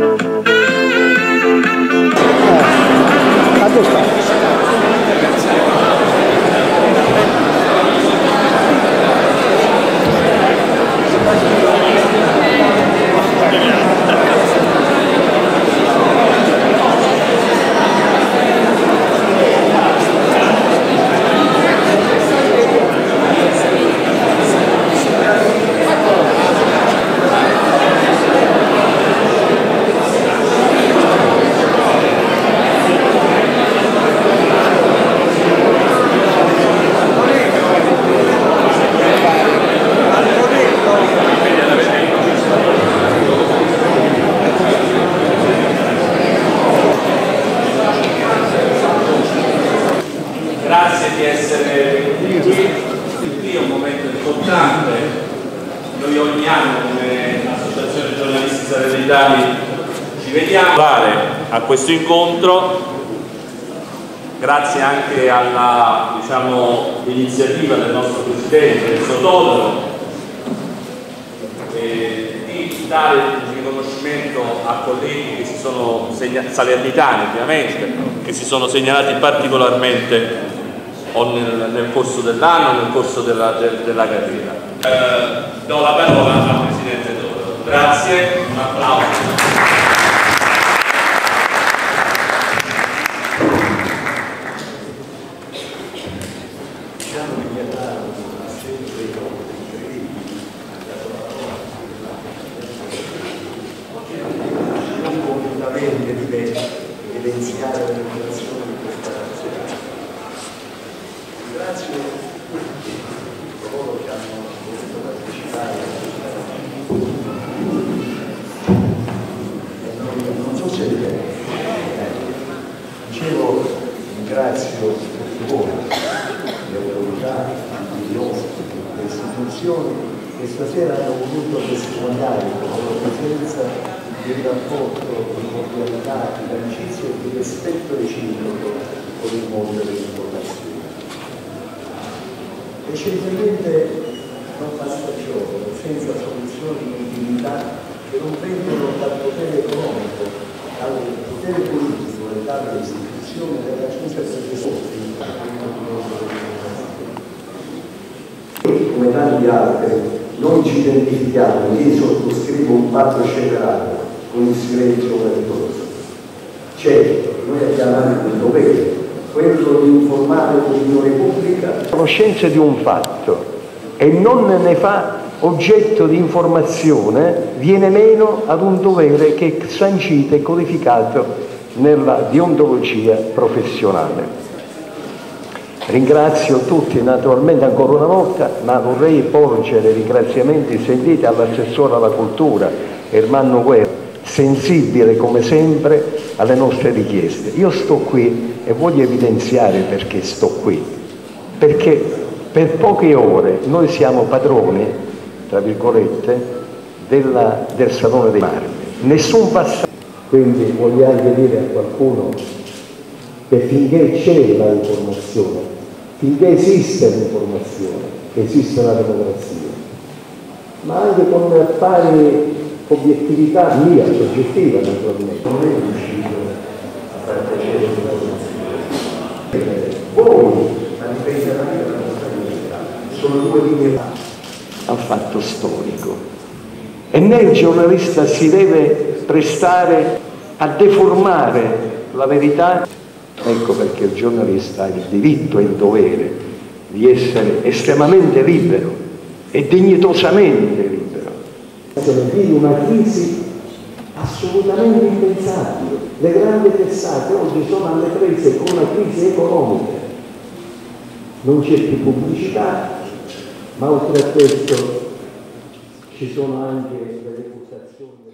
A Grazie di essere qui, è un momento importante, noi ogni anno come Associazione Giornalisti Salernitani ci vediamo. A questo incontro. Grazie anche alla diciamo, iniziativa del nostro Presidente Enzo Todoro eh, di dare un riconoscimento a colleghi che si sono salernitani ovviamente, che si sono segnalati particolarmente o nel, nel corso dell'anno, nel corso della, del- della carriera. Eh, do la parola al Presidente Todoro. Grazie, un applauso. non completamente deve evidenziare le relazioni di questa nazione. Ringrazio tutti coloro che hanno voluto partecipare a questa e non, non so se eh, dicevo ringrazio tutti voi, le autorità, gli ospiti, le istituzioni che stasera hanno voluto testimoniare con la loro presenza il rapporto di cordialità, di amicizia e di rispetto reciproco con il mondo dell'informazione. Essenzialmente non basta ciò, senza soluzioni di utilità che non vengono dal potere economico, dal potere politico e dalle istituzioni della raggiunta dei risultati come tanti altri non ci identifichiamo, io sottoscrivo un patto scellerato con il silenzio pericoloso. Certo, noi abbiamo anche un dovere, quello di informare l'opinione pubblica. Conoscenza di un fatto e non ne fa oggetto di informazione viene meno ad un dovere che è sancito e codificato nella deontologia professionale. Ringrazio tutti naturalmente ancora una volta, ma vorrei porgere ringraziamenti sentiti all'assessore alla cultura Ermanno Guerra, sensibile come sempre alle nostre richieste. Io sto qui e voglio evidenziare perché sto qui, perché per poche ore noi siamo padroni, tra virgolette, della- del Salone dei Marmi. Nessun passaggio. Quindi voglio anche dire a qualcuno che finché c'è l'informazione, finché esiste l'informazione, esiste la democrazia, ma anche con pari obiettività mia, soggettiva naturalmente. Non è riuscito a far piacere l'informazione. Voi, ma dipende da me dalla vostra vita, sono due linee al fatto storico. E né il giornalista si deve prestare a deformare la verità. Ecco perché il giornalista ha il diritto e il dovere di essere estremamente libero e dignitosamente libero. Di una crisi assolutamente impensabile. Le grandi testate oggi sono alle prese con una crisi economica. Non c'è più pubblicità, ma oltre a questo ci sono anche delle pulsazioni.